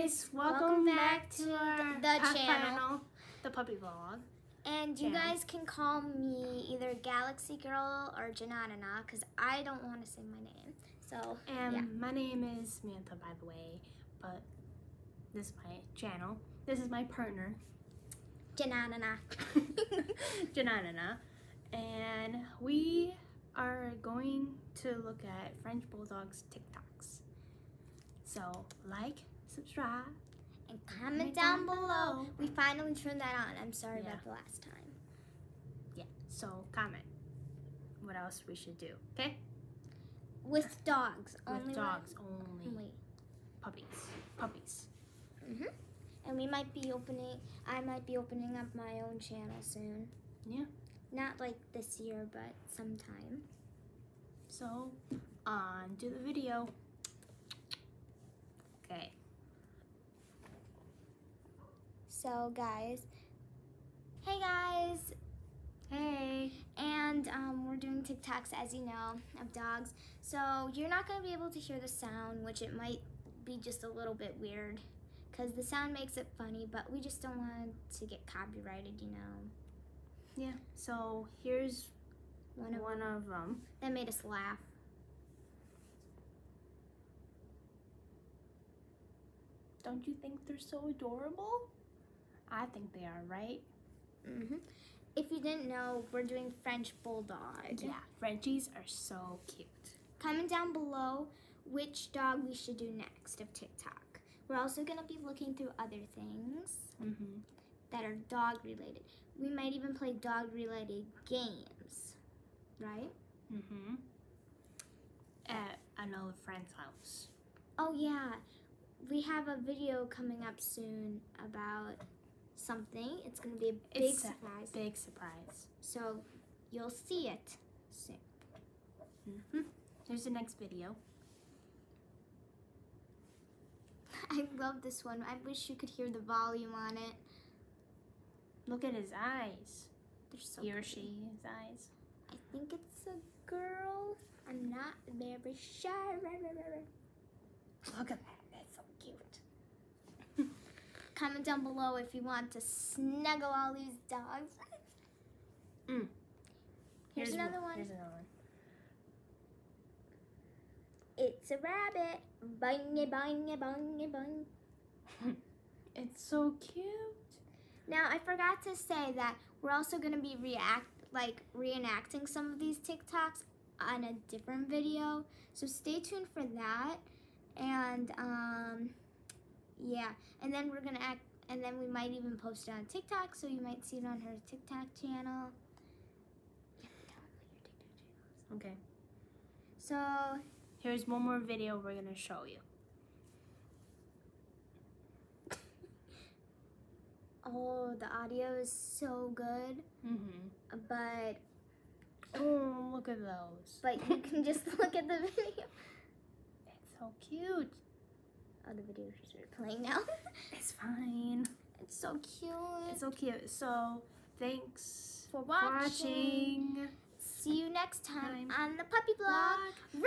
guys, welcome, Welcome back, back to our the pet channel. the puppy vlog. And you Yeah. guys can call me either Galaxy Girl or Jananana because I don't want to say my name. So, And yeah. my name is Samantha, by the way, but this is my channel. This is my partner, Jananana. Jananana, and we are going to look at French Bulldogs TikToks. So, like, subscribe, and comment down below. We finally turned that on. I'm sorry Yeah. about the last time. yeah. So comment what else we should do. Okay, With dogs. with only dogs only. Only. Puppies, puppies. hmm And we might be opening, I might be opening up my own channel soon. Yeah. Not like this year, but sometime. So, on to the video. Okay. So, guys, hey guys, Hey. and um, we're doing TikToks, as you know, of dogs. So you're not gonna be able to hear the sound, which it might be just a little bit weird, because the sound makes it funny. But we just don't want to get copyrighted, you know. Yeah. So here's One of one of them. that made us laugh. Don't you think they're so adorable? I think they are, right? hmm If you didn't know, we're doing French bulldog. Yeah. Frenchies are so cute. Comment down below which dog we should do next of TikTok. We're also gonna be looking through other things. Mm-hmm. that are dog related. We might even play dog related games, right? Mm-hmm. At another friend's house. Oh, yeah. We have a video coming up soon about something. It's going to be a big It's a surprise. Big surprise. So you'll see it soon. Mm-hmm. Here's the next video. I love this one. I wish you could hear the volume on it. Look at his eyes. They're so He or she, his eyes. I think it's a girl. I'm not very sure. Look at that. That's so cute. Comment down below if you want to snuggle all these dogs. Mm. Here's, another one. Here's another one. It's a rabbit. Bang, bang, bang, bang. It's so cute. Now I forgot to say that we're also gonna be react like reenacting some of these TikToks on a different video. So stay tuned for that. And um yeah. And then we're gonna act and then we might even post it on TikTok, so you might see it on her TikTok channel. Okay. So Here's one more video we're gonna show you. oh the audio is so good. Mm-hmm. But Oh, look at those. but you can just look at the video. It's so cute. Oh, the video is playing now. It's fine. it's so cute. It's so cute. So, thanks for for watching. watching. See you next time Time. on the puppy blog.